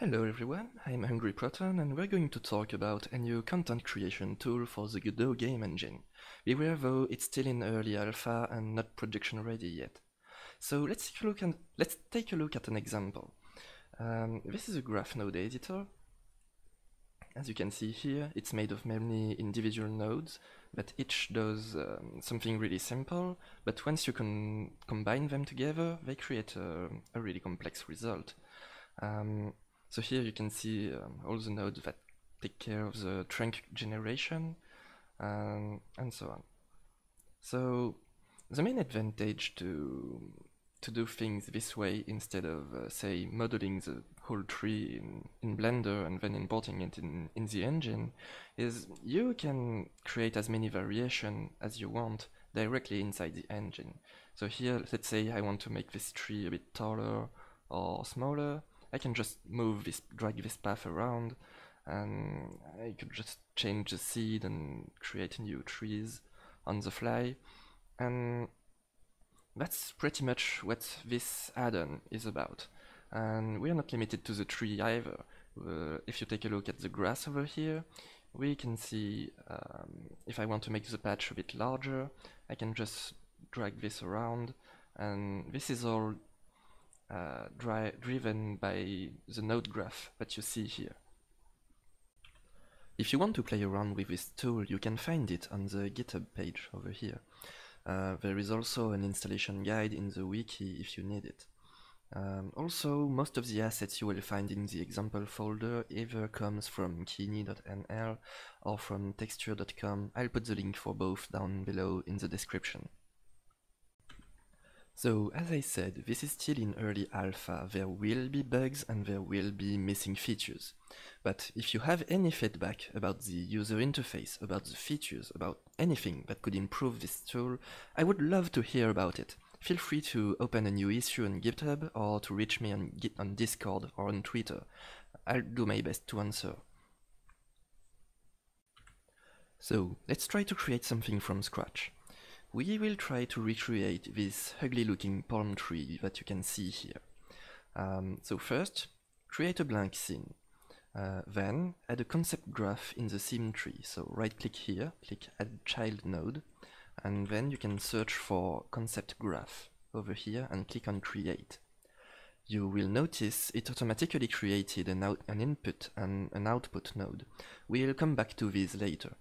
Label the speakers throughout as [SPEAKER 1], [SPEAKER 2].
[SPEAKER 1] Hello everyone, I'm Hungry Proton and we're going to talk about a new content creation tool for the Godot game engine. Beware though, it's still in early alpha and not production ready yet. So let's take a look, and, let's take a look at an example. Um, this is a graph node editor. As you can see here, it's made of many individual nodes, but each does um, something really simple, but once you can combine them together, they create a, a really complex result. Um, so here you can see um, all the nodes that take care of the trunk generation um, and so on. So the main advantage to to do things this way instead of uh, say modeling the whole tree in, in Blender and then importing it in, in the engine is you can create as many variation as you want directly inside the engine. So here let's say I want to make this tree a bit taller or smaller I can just move this, drag this path around, and I could just change the seed and create new trees on the fly. And that's pretty much what this add-on is about. And we are not limited to the tree either. Uh, if you take a look at the grass over here, we can see um, if I want to make the patch a bit larger, I can just drag this around and this is all uh, dri driven by the node graph that you see here. If you want to play around with this tool, you can find it on the GitHub page over here. Uh, there is also an installation guide in the wiki if you need it. Um, also, most of the assets you will find in the example folder either comes from kenney.nl or from texture.com. I'll put the link for both down below in the description. So, as I said, this is still in early alpha, there will be bugs and there will be missing features. But if you have any feedback about the user interface, about the features, about anything that could improve this tool, I would love to hear about it. Feel free to open a new issue on GitHub or to reach me on, on Discord or on Twitter. I'll do my best to answer. So, let's try to create something from scratch. We will try to recreate this ugly looking palm tree that you can see here. Um, so first, create a blank scene. Uh, then add a concept graph in the scene tree. So right click here, click add child node, and then you can search for concept graph over here and click on create. You will notice it automatically created an, an input and an output node. We'll come back to these later.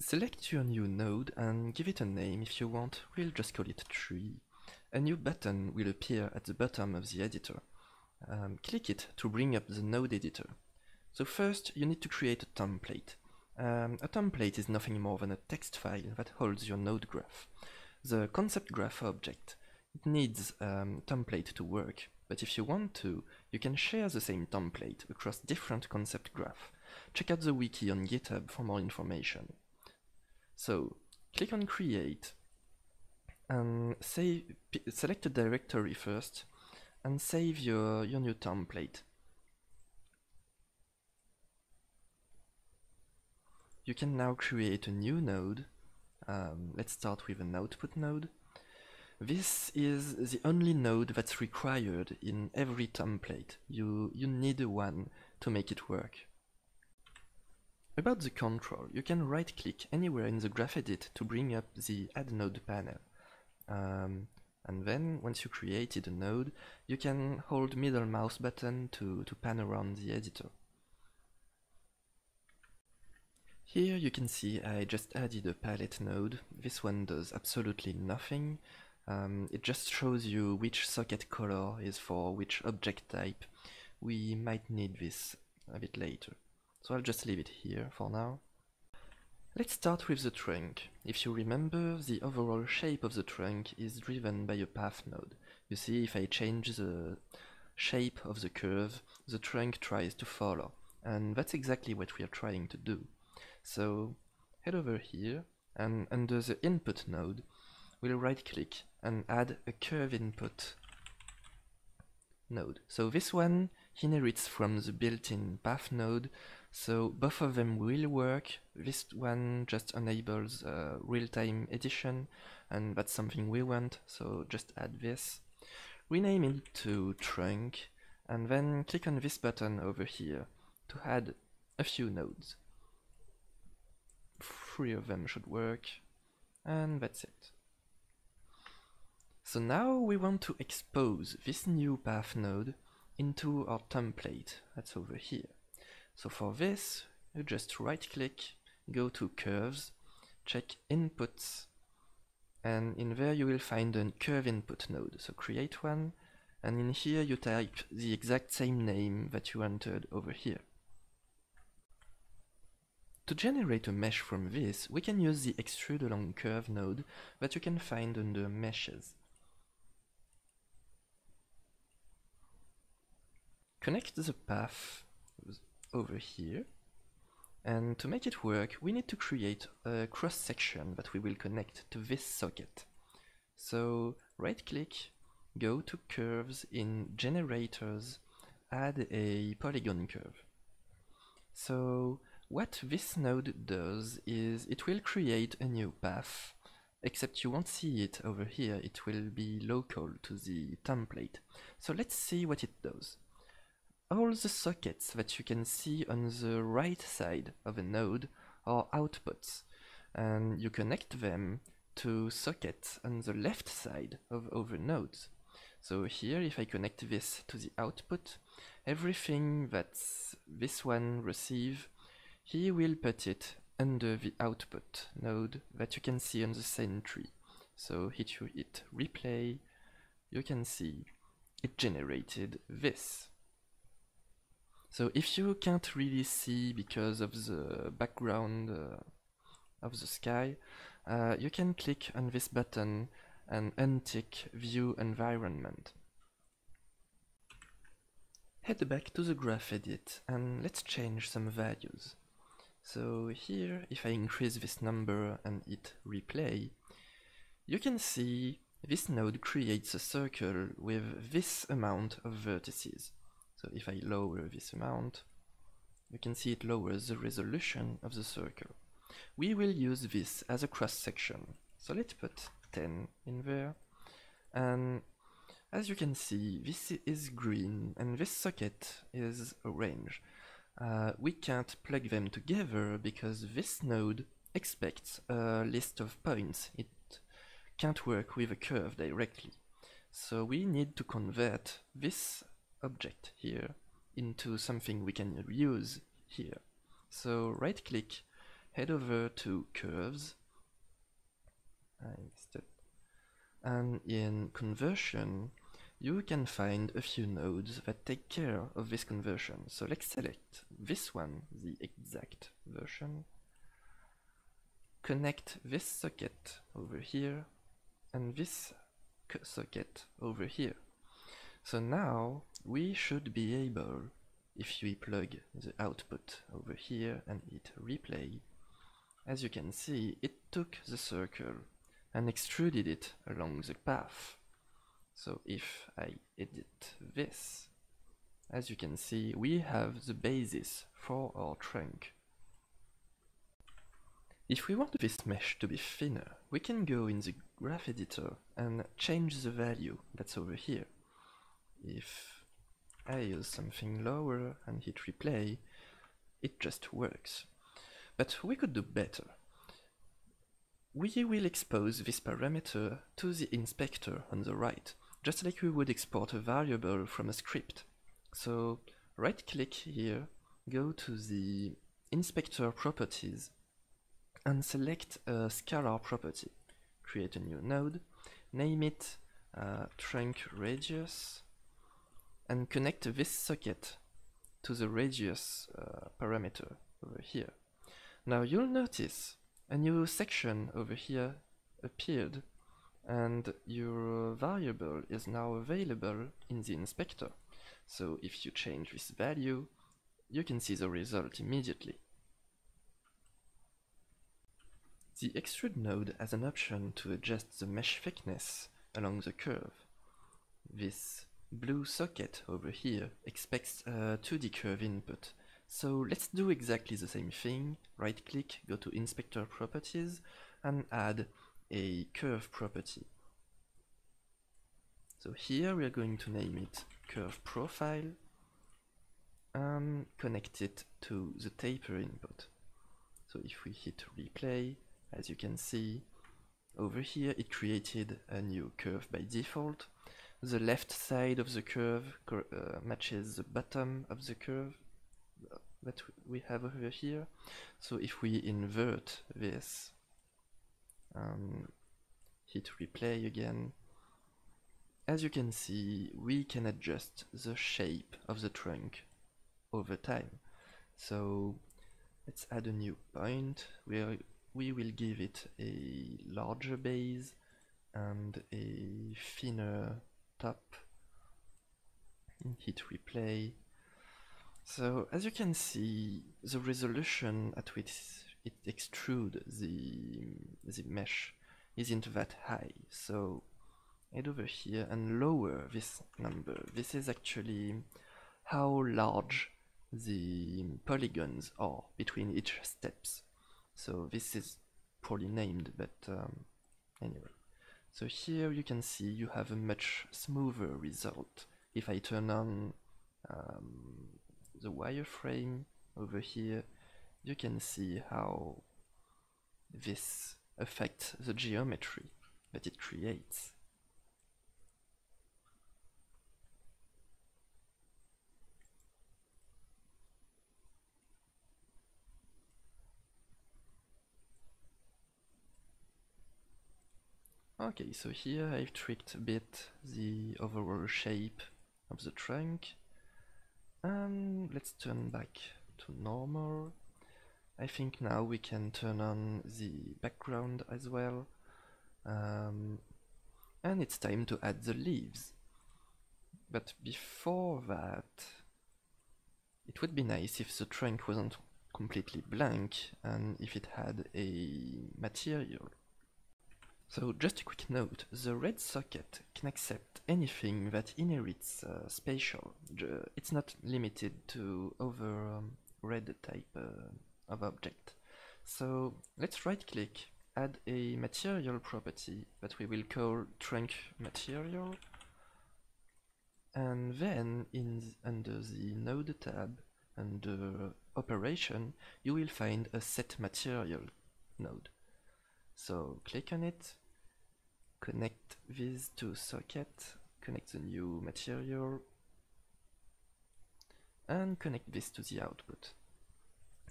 [SPEAKER 1] Select your new node and give it a name if you want, we'll just call it tree. A new button will appear at the bottom of the editor. Um, click it to bring up the node editor. So first you need to create a template. Um, a template is nothing more than a text file that holds your node graph. The concept graph object it needs a um, template to work, but if you want to, you can share the same template across different concept graph. Check out the wiki on GitHub for more information. So click on create and save, select a directory first and save your, your new template. You can now create a new node. Um, let's start with an output node. This is the only node that's required in every template. You, you need one to make it work. About the control, you can right-click anywhere in the graph edit to bring up the Add Node panel. Um, and then, once you created a node, you can hold middle mouse button to, to pan around the editor. Here you can see I just added a palette node. This one does absolutely nothing. Um, it just shows you which socket color is for which object type. We might need this a bit later. So I'll just leave it here for now. Let's start with the trunk. If you remember, the overall shape of the trunk is driven by a path node. You see, if I change the shape of the curve, the trunk tries to follow. And that's exactly what we are trying to do. So head over here, and under the input node, we'll right click and add a curve input node. So this one inherits from the built-in path node so both of them will work. This one just enables uh, real-time edition and that's something we want, so just add this. Rename it to trunk and then click on this button over here to add a few nodes. Three of them should work, and that's it. So now we want to expose this new path node into our template that's over here. So for this, you just right click, go to curves, check inputs, and in there you will find a curve input node. So create one, and in here you type the exact same name that you entered over here. To generate a mesh from this, we can use the extrude along curve node that you can find under meshes. Connect the path over here and to make it work we need to create a cross section that we will connect to this socket. So right click, go to curves in generators, add a polygon curve. So what this node does is it will create a new path except you won't see it over here, it will be local to the template. So let's see what it does all the sockets that you can see on the right side of a node are outputs and you connect them to sockets on the left side of other nodes. So here if I connect this to the output, everything that this one receive, he will put it under the output node that you can see on the same tree. So hit you hit replay, you can see it generated this. So if you can't really see because of the background uh, of the sky, uh, you can click on this button and untick View Environment. Head back to the graph edit and let's change some values. So here, if I increase this number and hit replay, you can see this node creates a circle with this amount of vertices. So if I lower this amount, you can see it lowers the resolution of the circle. We will use this as a cross section. So let's put 10 in there. And as you can see, this is green and this socket is orange. Uh, we can't plug them together because this node expects a list of points. It can't work with a curve directly. So we need to convert this object here into something we can use here. So right click, head over to curves, and in conversion you can find a few nodes that take care of this conversion. So let's select this one, the exact version, connect this socket over here and this socket over here. So now we should be able, if we plug the output over here and hit replay, as you can see it took the circle and extruded it along the path. So if I edit this, as you can see we have the basis for our trunk. If we want this mesh to be thinner, we can go in the graph editor and change the value that's over here if I use something lower and hit replay, it just works. But we could do better. We will expose this parameter to the inspector on the right, just like we would export a variable from a script. So right click here, go to the inspector properties and select a scalar property. Create a new node, name it uh, trunk radius and connect this socket to the radius uh, parameter over here. Now you'll notice a new section over here appeared and your variable is now available in the inspector. So if you change this value, you can see the result immediately. The extrude node has an option to adjust the mesh thickness along the curve. This blue socket over here expects a 2D curve input. So let's do exactly the same thing. Right click, go to inspector properties and add a curve property. So here we are going to name it curve profile and connect it to the taper input. So if we hit replay, as you can see, over here it created a new curve by default. The left side of the curve uh, matches the bottom of the curve that we have over here. So if we invert this, um, hit replay again, as you can see, we can adjust the shape of the trunk over time. So let's add a new point where we will give it a larger base and a thinner top. Hit replay. So as you can see, the resolution at which it extrudes the, the mesh isn't that high. So head over here and lower this number. This is actually how large the polygons are between each steps. So this is poorly named, but um, anyway. So here you can see you have a much smoother result. If I turn on um, the wireframe over here, you can see how this affects the geometry that it creates. Okay, so here I've tweaked a bit the overall shape of the trunk. And let's turn back to normal. I think now we can turn on the background as well. Um, and it's time to add the leaves. But before that, it would be nice if the trunk wasn't completely blank and if it had a material so just a quick note, the red socket can accept anything that inherits uh, spatial. It's not limited to over um, red type uh, of object. So let's right click, add a material property that we will call trunk material. And then in under the node tab, under operation, you will find a set material node. So click on it, connect this to socket, connect the new material, and connect this to the output.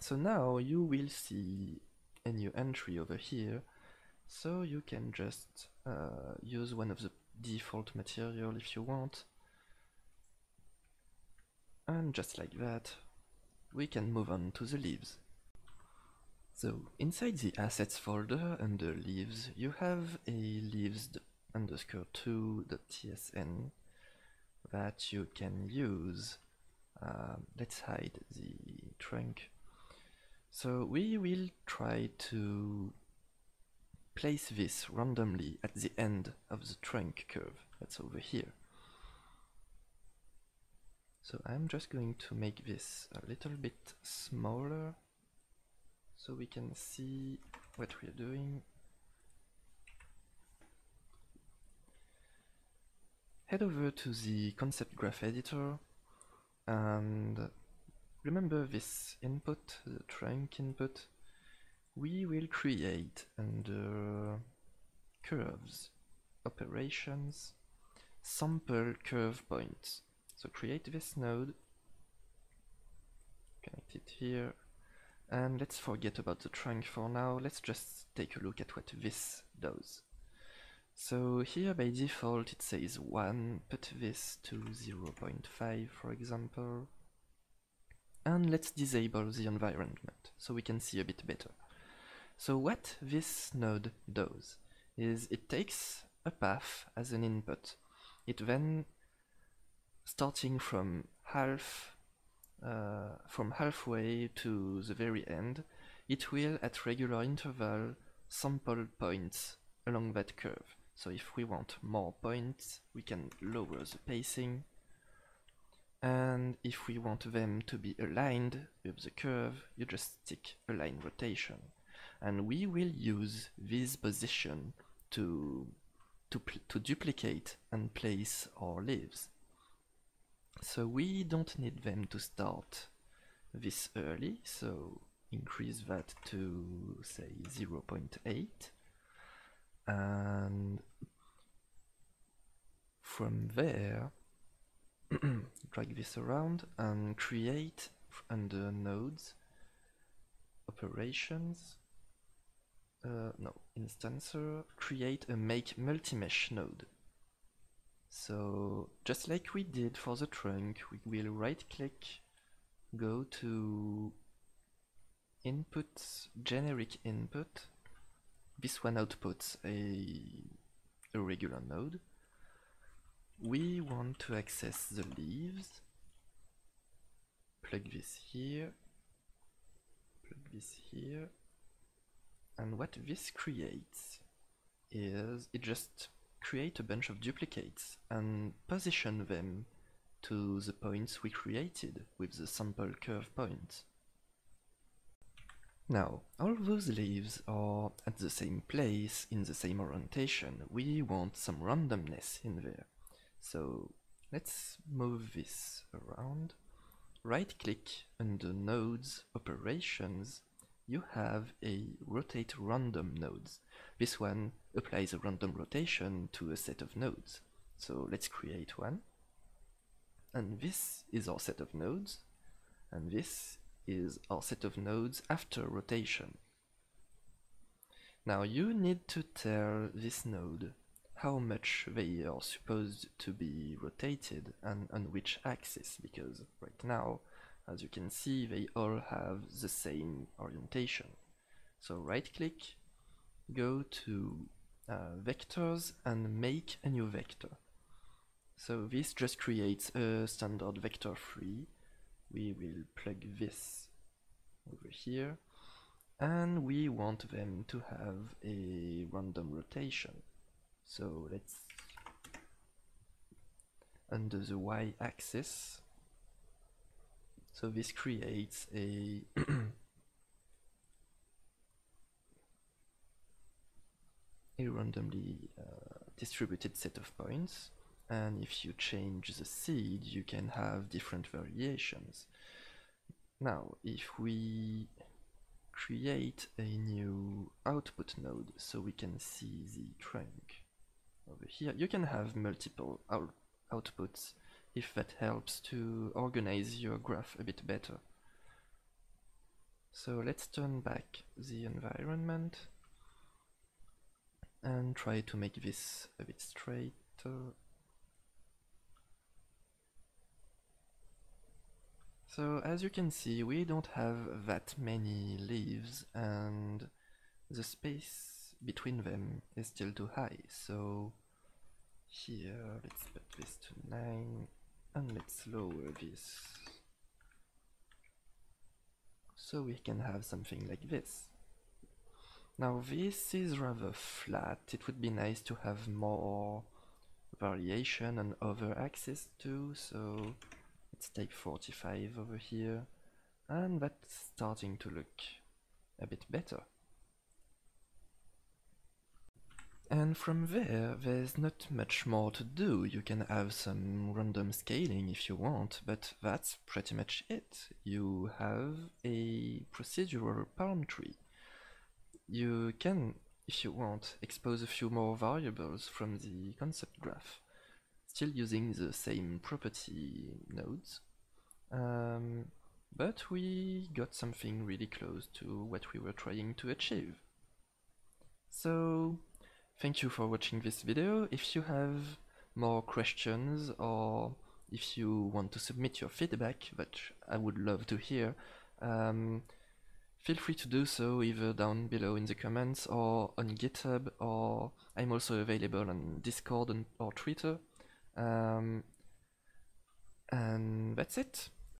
[SPEAKER 1] So now you will see a new entry over here, so you can just uh, use one of the default material if you want. And just like that, we can move on to the leaves. So inside the assets folder under leaves, you have a leaves underscore 2.tsn that you can use. Uh, let's hide the trunk. So we will try to place this randomly at the end of the trunk curve that's over here. So I'm just going to make this a little bit smaller so we can see what we are doing. Head over to the concept graph editor and remember this input, the trunk input, we will create under curves, operations, sample curve points. So create this node, connect it here, and let's forget about the trunk for now, let's just take a look at what this does. So here by default it says 1, put this to 0.5 for example. And let's disable the environment so we can see a bit better. So what this node does is it takes a path as an input. It then, starting from half uh, from halfway to the very end, it will at regular interval sample points along that curve. So if we want more points, we can lower the pacing. And if we want them to be aligned with the curve, you just stick align rotation. And we will use this position to, to, to duplicate and place our leaves. So we don't need them to start this early, so increase that to say 0.8 and from there drag this around and create under nodes operations uh, no instancer create a make multi-mesh node so just like we did for the trunk we will right click go to input generic input. This one outputs a, a regular node. We want to access the leaves. Plug this here. Plug this here. And what this creates is it just create a bunch of duplicates and position them to the points we created with the sample curve points. Now, all those leaves are at the same place in the same orientation. We want some randomness in there. So let's move this around. Right click under nodes operations you have a rotate random nodes. This one applies a random rotation to a set of nodes. So let's create one. And this is our set of nodes. And this is our set of nodes after rotation. Now you need to tell this node how much they are supposed to be rotated and on which axis because right now as you can see they all have the same orientation so right click go to uh, vectors and make a new vector. So this just creates a standard Vector3. We will plug this over here. And we want them to have a random rotation. So let's under the y-axis. So this creates a a randomly uh, distributed set of points and if you change the seed you can have different variations. Now if we create a new output node so we can see the trunk over here you can have multiple out outputs if that helps to organize your graph a bit better. So let's turn back the environment and try to make this a bit straighter. So as you can see we don't have that many leaves and the space between them is still too high so here let's put this to 9 and let's lower this so we can have something like this now this is rather flat it would be nice to have more variation and other axes too so let's take 45 over here and that's starting to look a bit better And from there, there's not much more to do. You can have some random scaling if you want, but that's pretty much it. You have a procedural palm tree. You can, if you want, expose a few more variables from the concept graph, still using the same property nodes. Um, but we got something really close to what we were trying to achieve. So Thank you for watching this video. If you have more questions or if you want to submit your feedback, that I would love to hear, um, feel free to do so either down below in the comments or on GitHub or I'm also available on Discord and, or Twitter. Um, and that's it.